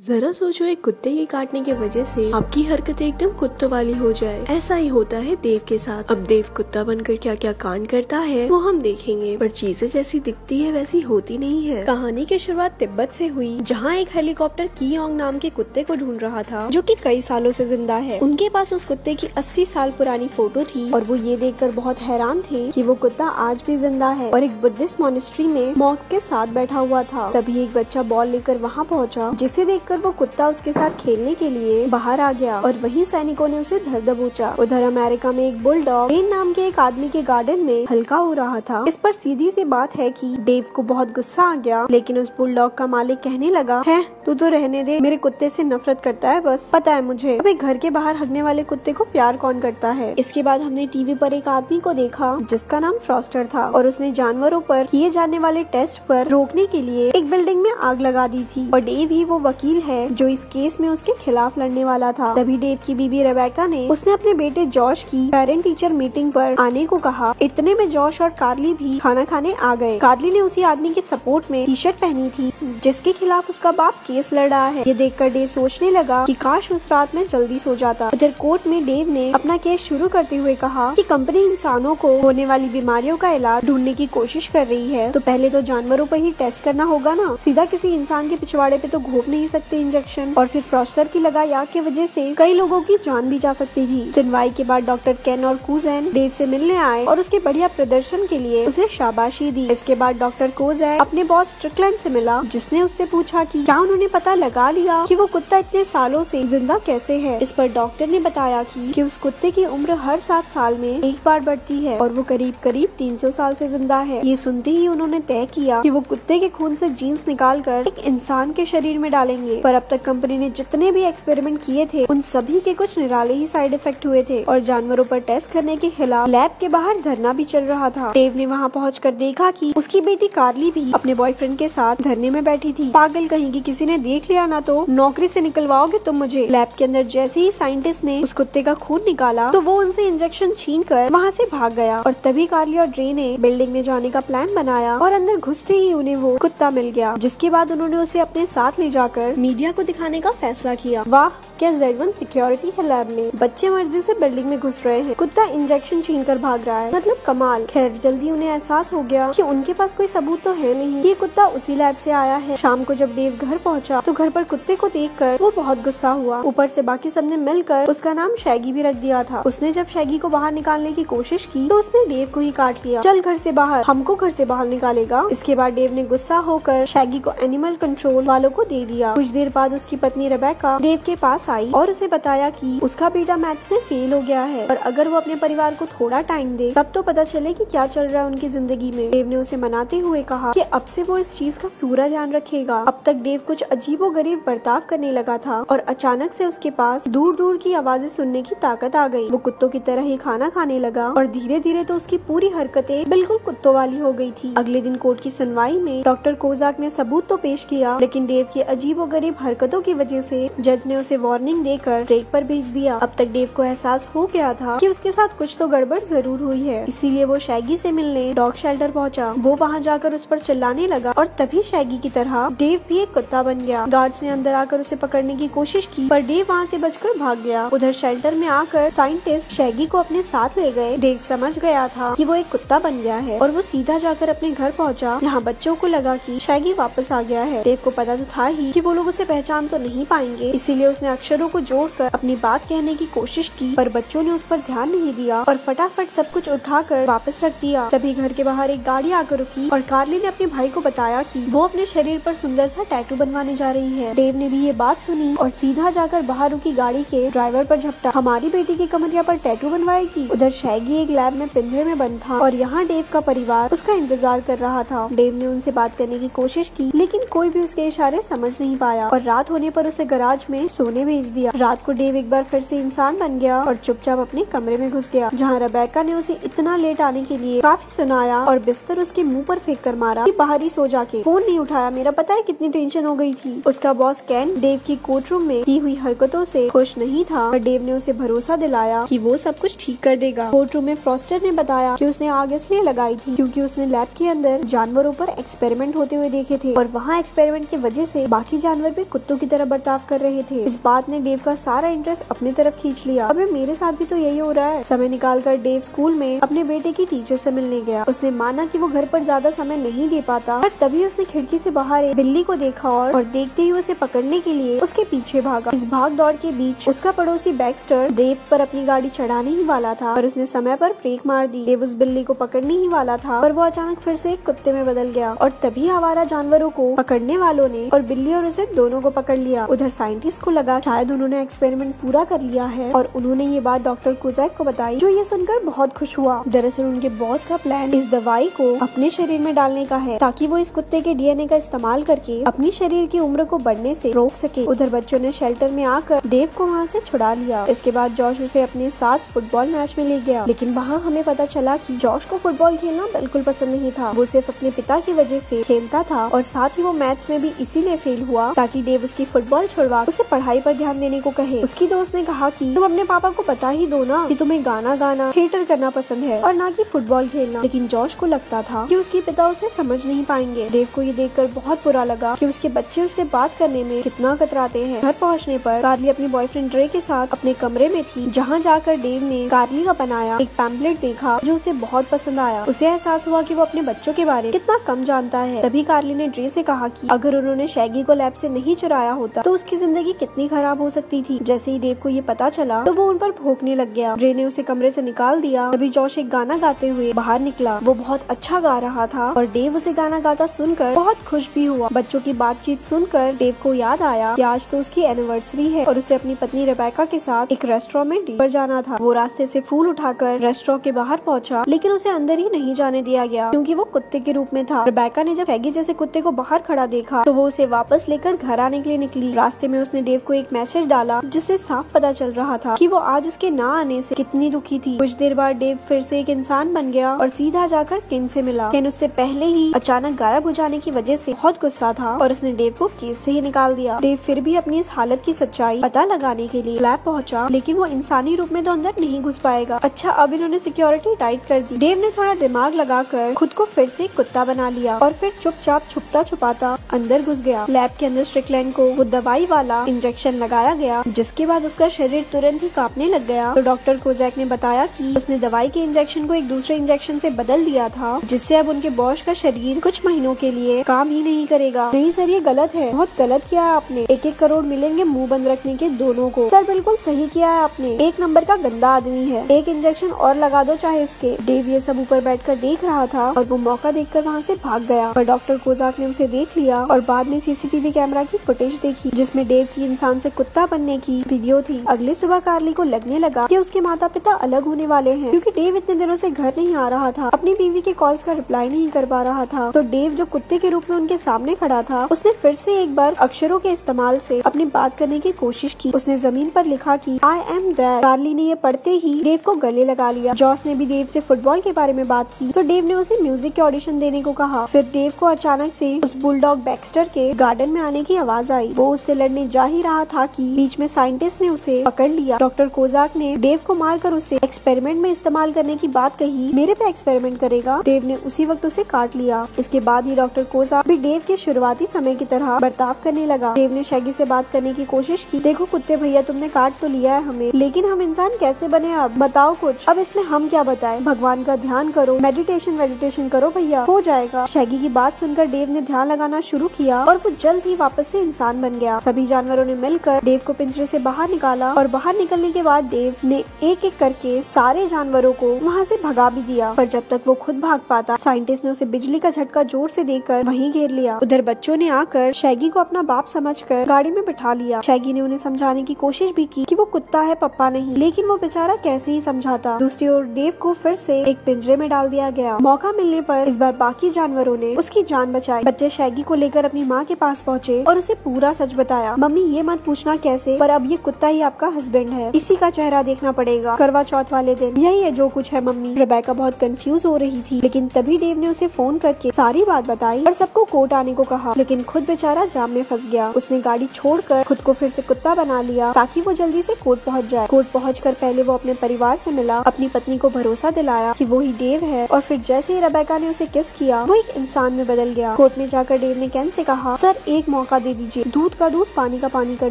जरा सोचो एक कुत्ते के काटने की वजह से आपकी हरकतें एकदम कुत्तों वाली हो जाए। ऐसा ही होता है देव के साथ। अब देव कुत्ता बनकर क्या क्या कांड करता है, वो हम देखेंगे। पर चीज़ें जैसी दिखती है, वैसी होती नहीं है। कहानी की शुरुआत तिब्बत से हुई, जहाँ एक हेलीकॉप्टर की कीयोंग नाम के कुत्ते को ढूंढ रहा था, जो की कई सालों से ज़िंदा है। उनके पास उस कुत्ते की 80 साल पुरानी फ़ोटो थी और वो ये देखकर बहुत हैरान थे की वो कुत्ता आज भी ज़िंदा है। और एक बुद्धिस्ट मोनिस्ट्री में मॉक्स के साथ बैठा हुआ था। तभी एक बच्चा बॉल लेकर वहाँ पहुँचा, जिसे देख देखकर वो कुत्ता उसके साथ खेलने के लिए बाहर आ गया और वही सैनिकों ने उसे धर दबोचा। उधर अमेरिका में एक बुल डॉग नाम के एक आदमी के गार्डन में हल्का हो रहा था। इस पर सीधी सी बात है कि डेव को बहुत गुस्सा आ गया, लेकिन उस बुल डॉग का मालिक कहने लगा, है, तू तो रहने दे, मेरे कुत्ते से नफरत करता है बस, पता है मुझे। अभी घर के बाहर हगने वाले कुत्ते को प्यार कौन करता है? इसके बाद हमने टीवी पर एक आदमी को देखा, जिसका नाम फ्रॉस्टर था, और उसने जानवरों पर किए जाने वाले टेस्ट पर रोकने के लिए एक बिल्डिंग में आग लगा दी थी। और डेव ही वो वकील है, जो इस केस में उसके खिलाफ लड़ने वाला था। तभी डेव की बीबी रेबेका ने उसने अपने बेटे जॉश की पेरेंट टीचर मीटिंग पर आने को कहा। इतने में जॉश और कार्ली भी खाना खाने आ गए। कार्ली ने उसी आदमी के सपोर्ट में टी शर्ट पहनी थी, जिसके खिलाफ उसका बाप केस लड़ रहा है। ये देखकर डेव सोचने लगा कि काश उस रात में जल्दी सो जाता। उधर कोर्ट में डेव ने अपना केस शुरू करते हुए कहा कि कंपनी इंसानों को होने वाली बीमारियों का इलाज ढूँढने की कोशिश कर रही है। तो पहले तो जानवरों पर ही टेस्ट करना होगा ना? सीधा किसी इंसान के पिछवाड़े पे तो घोप नहीं सकते। इंजेक्शन और फिर फ्रॉस्टर की लगाई आग की वजह से कई लोगों की जान भी जा सकती थी। सुनवाई के बाद डॉक्टर केन और कूजैन डेव से मिलने आए और उसके बढ़िया प्रदर्शन के लिए उसे शाबाशी दी। इसके बाद डॉक्टर कोजैन अपने बॉस स्ट्रिकलैंड से मिला जिसने उससे पूछा कि क्या उन्होंने पता लगा लिया कि वो कुत्ता इतने सालों से ज़िंदा कैसे है? इस पर डॉक्टर ने बताया कि, कि उस कुत्ते की उम्र हर सात साल में एक बार बढ़ती है और वो करीब करीब 300 साल से ज़िंदा है। ये सुनते ही उन्होंने तय किया कि वो कुत्ते के खून से जीन्स निकाल कर एक इंसान के शरीर में डालेंगे। पर अब तक कंपनी ने जितने भी एक्सपेरिमेंट किए थे, उन सभी के कुछ निराले ही साइड इफ़ेक्ट हुए थे। और जानवरों पर टेस्ट करने के खिलाफ लैब के बाहर धरना भी चल रहा था। डेव ने वहाँ पहुँच देखा की उसकी बेटी कार्ली भी अपने बॉयफ्रेंड के साथ धरने में बैठी थी। पागल कहीं की किसी ने देख लिया ना तो नौकरी से निकलवाओगे तुम मुझे। लैब के अंदर जैसे ही साइंटिस्ट ने उस कुत्ते का खून निकाला तो वो उनसे इंजेक्शन छीन कर वहाँ से भाग गया। और तभी कार्ली और ड्रे ने बिल्डिंग में जाने का प्लान बनाया और अंदर घुसते ही उन्हें वो कुत्ता मिल गया, जिसके बाद उन्होंने उसे अपने साथ ले जाकर मीडिया को दिखाने का फैसला किया। वाह, क्या जेड वन सिक्योरिटी है लैब में? बच्चे मर्ज़ी से बिल्डिंग में घुस रहे हैं। कुत्ता इंजेक्शन छीन कर भाग रहा है। मतलब कमाल। खैर, जल्दी उन्हें एहसास हो गया कि उनके पास कोई सबूत तो है नहीं। ये कुत्ता उसी लैब से आया है। शाम को जब देव घर पहुँचा तो घर पर कुत्ते को देखकर वो बहुत गुस्सा हुआ। ऊपर से बाकी सबने मिलकर उसका नाम शैगी भी रख दिया था। उसने जब शैगी को बाहर निकालने की कोशिश की तो उसने डेव को ही काट लिया। चल घर से बाहर। हमको घर से बाहर निकालेगा। इसके बाद डेव ने गुस्सा होकर शैगी को एनिमल कंट्रोल वालों को दे दिया। कुछ देर बाद उसकी पत्नी रेबेका डेव के पास आई और उसे बताया कि उसका बेटा मैथ्स में फेल हो गया है। और अगर वो अपने परिवार को थोड़ा टाइम दे, तब तो पता चले कि क्या चल रहा है उनकी ज़िंदगी में। देव ने उसे मनाते हुए कहा कि अब से वो इस चीज़ का पूरा ध्यान रखेगा। अब तक डेव कुछ अजीबो गरीब बर्ताव करने लगा था और अचानक से उसके पास दूर दूर की आवाज़ें सुनने की ताकत आ गई। वो कुत्तों की तरह ही खाना खाने लगा और धीरे धीरे तो उसकी पूरी हरकतें बिल्कुल कुत्तों वाली हो गई थी। अगले दिन कोर्ट की सुनवाई में डॉक्टर कोजाक ने सबूत तो पेश किया, लेकिन डेव की अजीबो गरीब हरकतों की वजह से जज ने उसे वार्निंग देकर ब्रेक पर भेज दिया। अब तक डेव को एहसास हो गया था कि उसके साथ कुछ तो गड़बड़ ज़रूर हुई है। इसीलिए वो शैगी से मिलने डॉग शेल्टर पहुँचा। वो वहाँ जाकर उस पर चिल्लाने लगा और तभी शैगी की तरह डेव भी एक कुत्ता बन गया। गार्ड्स ने अंदर आकर उसे पकड़ने की कोशिश की, पर डेव वहाँ से बचकर भाग गया। उधर शेल्टर में आकर साइंटिस्ट शैगी को अपने साथ ले गए। डेव समझ गया था कि वो एक कुत्ता बन गया है और वो सीधा जाकर अपने घर पहुँचा। यहाँ बच्चों को लगा कि शैगी वापस आ गया है। डेव को पता तो था ही कि वो लोग उसे पहचान तो नहीं पाएँगे। इसीलिए उसने अक्षरों को जोड़कर अपनी बात कहने की कोशिश की, पर बच्चों ने उस पर ध्यान नहीं दिया और फटाफट सब कुछ उठाकर वापस रख दिया। तभी घर के बाहर एक गाड़ी आकर रुकी और कार्ली ने अपने भाई को बताया कि वो अपने शरीर पर सुंदर सा टैटू बनवाने जा रही है। देव ने भी ये बात सुनी और सीधा जाकर बाहर रुकी गाड़ी के ड्राइवर पर झपटा। हमारी बेटी की कमरिया पर टैटू बनवाएगी। उधर शैगी एक लैब में पिंजरे में बंद था और यहाँ डेव का परिवार उसका इंतज़ार कर रहा था। डेव ने उनसे बात करने की कोशिश की, लेकिन कोई भी उसके इशारे समझ नहीं पाया। और रात होने पर उसे गराज में सोने भेज दिया। रात को डेव एक बार फिर से इंसान बन गया और चुपचाप अपने कमरे में घुस गया, जहाँ रबैका ने उसे इतना लेट आने के लिए काफ़ी सुनाया और बिस्तर उसके मुँह पर फेंक कर मारा कि बाहर ही सो जाके। फ़ोन नहीं उठाया। मेरा पता है कितनी टेंशन हो गई थी। उसका बॉस कैन डेव की कोर्ट रूम में की हुई हरकतों से खुश नहीं था और डेव ने उसे भरोसा दिलाया कि वो सब कुछ ठीक कर देगा। कोर्ट रूम में फ्रॉस्टर ने बताया कि उसने आग इसलिए लगाई थी क्योंकि उसने लैब के अंदर जानवरों पर एक्सपेरिमेंट होते हुए देखे थे और वहाँ एक्सपेरिमेंट की वजह से बाकी जानवर जानवर भी कुत्तों की तरह बर्ताव कर रहे थे। इस बात ने डेव का सारा इंटरेस्ट अपनी तरफ़ खींच लिया। अबे मेरे साथ भी तो यही हो रहा है। समय निकाल कर डेव स्कूल में अपने बेटे की टीचर से मिलने गया। उसने माना कि वो घर पर ज़्यादा समय नहीं दे पाता पर तभी उसने खिड़की से बाहर एक बिल्ली को देखा और, और देखते ही उसे पकड़ने के लिए उसके पीछे भागा। इस भाग दौड़ के बीच उसका पड़ोसी बैक्स्टर डेव पर अपनी गाड़ी चढ़ाने ही वाला था और उसने समय पर ब्रेक मार दी। डेव उस बिल्ली को पकड़ने ही वाला था पर वो अचानक फिर से एक कुत्ते में बदल गया और तभी आवारा जानवरों को पकड़ने वालों ने और बिल्ली और उसे दोनों को पकड़ लिया। उधर साइंटिस्ट को लगा, शायद उन्होंने एक्सपेरिमेंट पूरा कर लिया है। और उन्होंने ये बात डॉक्टर कुजैक को बताई, जो ये सुनकर बहुत खुश हुआ। दरअसल उनके बॉस का प्लान इस दवाई को अपने शरीर में डालने का है, ताकि वो इस कुत्ते के डीएनए का इस्तेमाल करके अपनी शरीर की उम्र को बढ़ने से रोक सके। उधर बच्चों ने शेल्टर में आकर डेव को वहाँ से छुड़ा लिया। इसके बाद जॉश उसे अपने साथ फुटबॉल मैच में ले गया। लेकिन वहाँ हमें पता चला कि जॉश को फुटबॉल खेलना बिल्कुल पसंद नहीं था। वो सिर्फ़ अपने पिता की वजह से खेलता था और साथ ही वो मैच में भी इसीलिए फेल हुआ ताकि डेव उसकी फुटबॉल छुड़वा, उसे पढ़ाई पर ध्यान देने को कहे। उसकी दोस्त ने कहा कि, तुम अपने पापा को पता ही दो ना कि तुम्हें गाना गाना, थिएटर करना पसंद है और ना कि फुटबॉल खेलना। लेकिन जॉश को लगता था कि उसके पिता उसे समझ नहीं पाएँगे। डेव को ये देखकर बहुत बुरा लगा कि उसके बच्चे उससे बात करने में कितना कतराते हैं। घर पहुँचने पर कार्ली अपनी बॉयफ्रेंड ड्रे के साथ अपने कमरे में थी, जहाँ जाकर डेव ने कार्ली का बनाया एक पैम्पलेट देखा, जो उसे बहुत पसंद आया। उसे एहसास हुआ कि वो अपने बच्चों के बारे में कितना कम जानता है। तभी कार्ली ने ड्रे से कहा कि, अगर उन्होंने शैगी को लैब से नहीं चुराया होता तो उसकी ज़िंदगी कितनी खराब हो सकती थी। जैसे ही डेव को ये पता चला तो वो उन पर भोंकने लग गया। ड्रे ने उसे कमरे से निकाल दिया। तभी जॉश एक गाना गाते हुए बाहर निकला। वो बहुत अच्छा गा रहा था, और डेव उसे गाना गाता सुनकर बहुत खुश भी हुआ। बच्चों की बातचीत सुनकर डेव को याद आया कि आज तो उसकी एनिवर्सरी है, और उसे अपनी पत्नी रेबेका के साथ एक रेस्टोरेंट में डिनर जाना था। वो रास्ते से फूल उठाकर रेस्टोरेंट के बाहर पहुँचा, लेकिन उसे अंदर ही नहीं जाने दिया गया, क्योंकि वो कुत्ते के रूप में था। रेबेका ने जब हैगी जैसे कुत्ते को बाहर खड़ा देखा तो वो उसे वापस लेकर घर आने के लिए निकली। रास्ते में उसने डेव को एक मैसेज डाला, जिससे साफ़ पता चल रहा था कि वो आज उसके ना आने से कितनी दुखी थी। कुछ देर बाद डेव फिर से एक इंसान बन गया और सीधा जाकर किन से मिला। किन उससे पहले ही अचानक गायब हो जाने की वजह से बहुत गुस्सा था और उसने डेव को केस से ही निकाल दिया। डेव फिर भी अपनी इस हालत की सच्चाई पता लगाने के लिए लैब पहुँचा, लेकिन वो इंसानी रूप में तो अंदर नहीं घुस पाएगा। अच्छा अब इन्होंने सिक्योरिटी टाइट कर दी। डेव ने थोड़ा दिमाग लगाकर खुद को फिर से कुत्ता बना लिया और फिर चुपचाप छुपता छुपाता अंदर घुस गया। लैब के अंदर स्ट्रिकलैंड को वो दवाई वाला इंजेक्शन लगाया गया, जिसके बाद उसका शरीर तुरंत ही कांपने लग गया। तो डॉक्टर कोजैक ने बताया कि उसने दवाई के इंजेक्शन को एक दूसरे इंजेक्शन से बदल दिया था, जिससे अब उनके बॉस का शरीर कुछ महीनों के लिए काम ही नहीं करेगा। नहीं सर ये गलत है, बहुत गलत किया है आपने। एक एक करोड़ मिलेंगे मुँह बंद रखने के दोनों को। सर, बिल्कुल सही किया है आपने। एक नंबर का गंदा आदमी है। एक इंजेक्शन और लगा दो चाहे इसके। डेव ये सब ऊपर बैठकर देख रहा था और वो मौका देखकर वहाँ से भाग गया। पर डॉक्टर कोजाक ने उसे देख लिया और बाद में सीसीटीवी कैमरा की फुटेज देखी, जिसमें डेव की इंसान से कुत्ता बनने की वीडियो थी। अगले सुबह कार्ली को लगने लगा कि उसके माता पिता अलग होने वाले हैं, क्योंकि डेव इतने दिनों से घर नहीं आ रहा था, अपनी बीवी के कॉल्स का रिप्लाई नहीं कर पा रहा था। तो डेव जो कुत्ते के रूप में उनके सामने खड़ा था, उसने फिर से एक बार अक्षरों के इस्तेमाल से अपनी बात करने की कोशिश की। उसने ज़मीन पर लिखा कि आई एम दैट कार्ली ने ये पढ़ते ही डेव को गले लगा लिया। जॉस ने भी देव से फुटबॉल के बारे में बात की तो डेव ने उसे म्यूज़िक के ऑडिशन देने को कहा। फिर डेव को अचानक से उस बुलडॉग बैक्स्टर के गार्डन में आने की आवाज़ आई। वो उससे लड़ने जा ही रहा था कि बीच में साइंटिस्ट ने उसे पकड़ लिया। डॉक्टर कोजाक ने डेव को मारकर उसे एक्सपेरिमेंट में इस्तेमाल करने की बात कही। मेरे पे एक्सपेरिमेंट करेगा। डेव ने उसी वक्त उसे काट लिया। इसके बाद ही डॉक्टर कोजाक भी डेव के शुरुआती समय की तरह बर्ताव करने लगा। देव ने शैगी से बात करने की कोशिश की। देखो कुत्ते भैया, तुमने काट तो लिया है हमें, लेकिन हम इंसान कैसे बने अब? बताओ कुछ। अब इसमें हम क्या बताएँ? भगवान का ध्यान करो। मेडिटेशन मेडिटेशन करो भैया। हो जाएगा। शैगी की बात सुनकर डेव ने ध्यान लगाना शुरू किया और वो जल्द ही वापस से इंसान बन गया। सभी जानवरों ने मिलकर देव को पिंजरे से बाहर निकाला और बाहर निकलने के बाद देव ने एक एक करके सारे जानवरों को वहाँ से भगा भी दिया। पर जब तक वो खुद भाग पाता, साइंटिस्ट ने उसे बिजली का झटका ज़ोर से देकर वहीं घेर लिया। उधर बच्चों ने आकर शैगी को अपना बाप समझकर गाड़ी में बिठा लिया। शैगी ने उन्हें समझाने की कोशिश भी की कि वो कुत्ता है, पप्पा नहीं, लेकिन वो बेचारा कैसे ही समझाता। दूसरी ओर देव को फिर से एक पिंजरे में डाल दिया गया। मौका मिलने पर इस बार बाकी जानवरों ने उसकी जान बचाई। बच्चे शैगी को लेकर अपनी माँ के पास पहुँचे और उसे पूरा सच बताया। मम्मी, ये मत पूछना कैसे, पर अब ये कुत्ता ही आपका हस्बैंड है। इसी का चेहरा देखना पड़ेगा, करवा चौथ वाले दिन। यही है जो कुछ है, मम्मी। रेबेका बहुत कंफ्यूज हो रही थी, लेकिन तभी डेव ने उसे फ़ोन करके सारी बात बताई और सबको कोर्ट आने को कहा। लेकिन खुद बेचारा जाम में फंस गया। उसने गाड़ी छोड़कर खुद को फिर से कुत्ता बना लिया, ताकि वो जल्दी से कोर्ट पहुँच जाए। कोर्ट पहुंचकर पहले वो अपने परिवार से मिला, अपनी पत्नी को भरोसा दिलाया कि वो ही डेव है और फिर जैसे ही रबैका ने उसे किस किया, वो एक इंसान में बदल गया। कोर्ट में जाकर डेव ने कैन से कहा, सर, एक मौका मौका दे दीजिए। दूध का दूध, पानी का पानी कर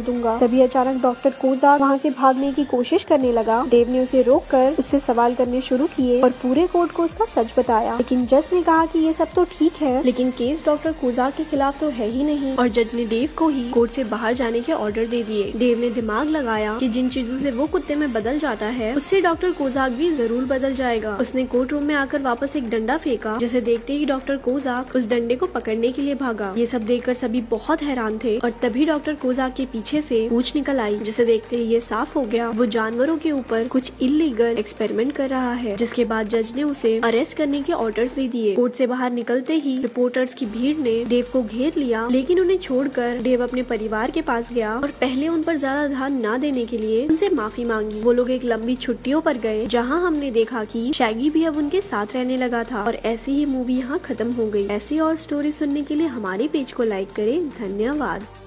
दूँगा। तभी अचानक डॉक्टर कोजा वहाँ से भागने की कोशिश करने लगा। देव ने उसे रोक कर उससे सवाल करने शुरू किए और पूरे कोर्ट को उसका सच बताया। लेकिन जज ने कहा कि ये सब तो ठीक है, लेकिन केस डॉक्टर कोजा के खिलाफ तो है ही नहीं। और जज ने डेव को ही कोर्ट से बाहर जाने के ऑर्डर दे दिए। डेव ने दिमाग लगाया कि जिन चीज़ों से वो कुत्ते में बदल जाता है, उससे डॉक्टर कोजाक भी ज़रूर बदल जाएगा। उसने कोर्ट रूम में आकर वापस एक डंडा फेंका, जिसे देखते ही डॉक्टर कोजाक उस डंडे को पकड़ने के लिए भागा। ये सब देखकर सभी बहुत हैरान थे और तभी डॉक्टर कोजा के पीछे से पूछ निकल आई, जिसे देखते ही ये साफ़ हो गया, वो जानवरों के ऊपर कुछ इलीगल एक्सपेरिमेंट कर रहा है, जिसके बाद जज ने उसे अरेस्ट करने के ऑर्डर्स दे दिए। कोर्ट से बाहर निकलते ही रिपोर्टर्स की भीड़ ने डेव को घेर लिया, लेकिन उन्हें छोड़कर डेव अपने परिवार के पास गया और पहले उन पर ज़्यादा ध्यान न देने के लिए उनसे माफ़ी मांगी। वो लोग एक लंबी छुट्टियों पर गए, जहाँ हमने देखा कि शैगी भी अब उनके साथ रहने लगा था और ऐसी ही मूवी यहाँ खत्म हो गई। ऐसी और स्टोरी सुनने के लिए हमारे पेज को लाइक करें। धन्यवाद। apunhalado